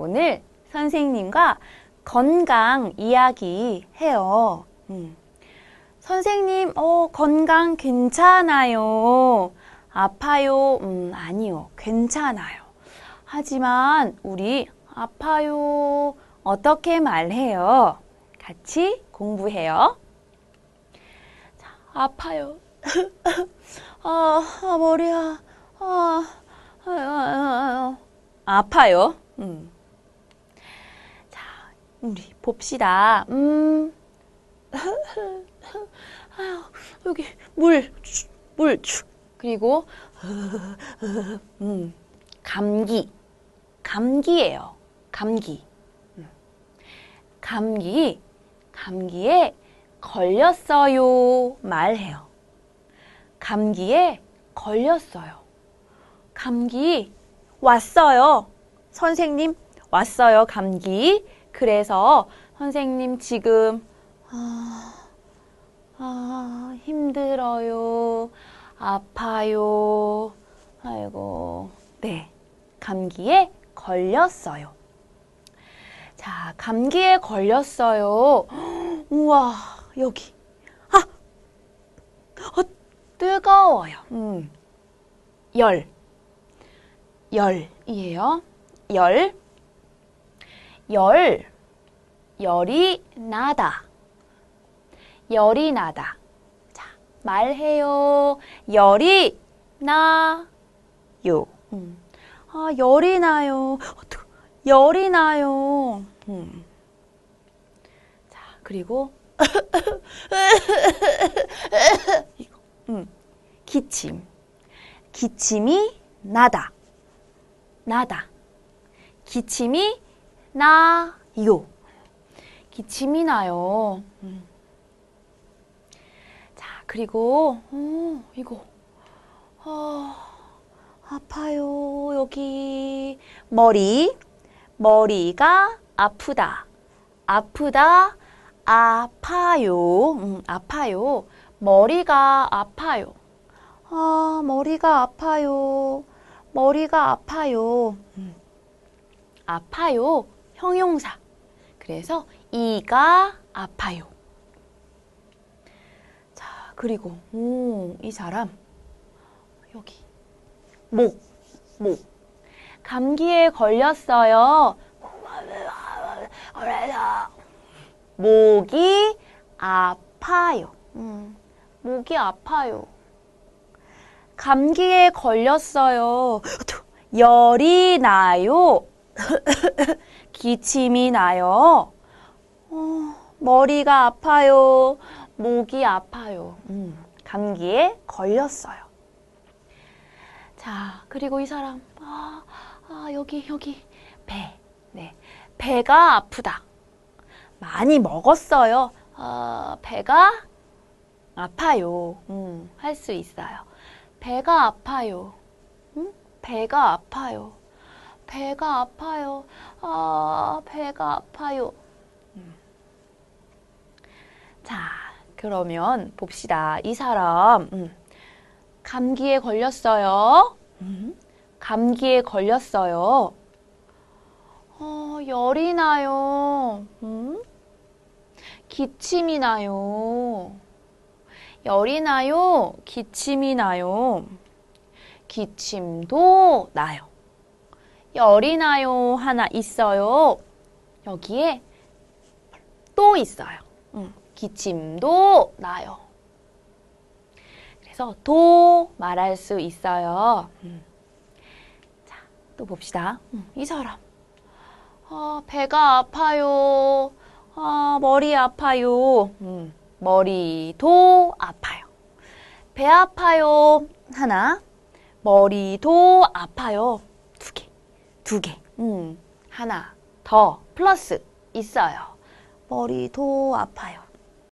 오늘 선생님과 건강 이야기 해요. 음. 선생님, 어, 건강 괜찮아요. 아파요? 음, 아니요. 괜찮아요. 하지만 우리 아파요. 어떻게 말해요? 같이 공부해요. 자, 아파요. 아, 아, 머리야. 아, 아, 아, 아, 아파요. 음. 자, 우리 봅시다. 음. 아유, 여기 물, 물, 그리고 음, 감기, 감기예요. 감기. 음. 감기, 감기에 걸렸어요. 말해요. 감기에 걸렸어요. 감기 왔어요. 선생님 왔어요. 감기. 그래서 선생님 지금 아, 아 힘들어요. 아파요. 아이고. 네. 감기에 걸렸어요. 자, 감기에 걸렸어요. 우와, 여기. 아! 어, 뜨거워요. 음. 열. 열이에요. 열. 열. 열이 나다. 열이 나다. 자, 말해요. 열이 나요. 음. 아, 열이 나요. 열이 나요. 음. 자, 그리고. 음. 기침. 기침이 나다. 나다. 기침이 나요. 기침이 나요. 음. 자, 그리고 어, 이거 어, 아파요. 여기 머리 머리가 아프다. 아프다. 아파요. 음, 아파요. 머리가 아파요. 아, 머리가 아파요. 머리가 아파요. 음. 아파요. 형용사. 그래서 이가 아파요. 자, 그리고 오, 이 사람 여기 목, 목. 감기에 걸렸어요. 목이 아파요. 음, 목이 아파요. 감기에 걸렸어요. 열이 나요. 기침이 나요. 어, 머리가 아파요. 목이 아파요. 음, 감기에 걸렸어요. 자, 그리고 이 사람. 아, 아, 여기, 여기. 배. 네. 배가 아프다. 많이 먹었어요. 어, 배가 아파요. 음, 할 수 있어요. 배가 아파요. 음? 배가 아파요. 배가 아파요. 아, 배가 아파요. 음. 자, 그러면 봅시다. 이 사람 음. 감기에 걸렸어요. 음. 감기에 걸렸어요. 어, 열이 나요. 음? 기침이 나요. 열이 나요. 기침이 나요. 기침도 나요. 열이 나요. 하나 있어요. 여기에 또 있어요. 음, 기침도 나요. 그래서 도 말할 수 있어요. 음. 자, 또 봅시다. 음, 이 사람. 아, 배가 아파요. 아, 머리 아파요. 음, 머리도 아파요. 배 아파요. 하나. 머리도 아파요. 두 개. 음, 하나 더 플러스 있어요. 머리도 아파요.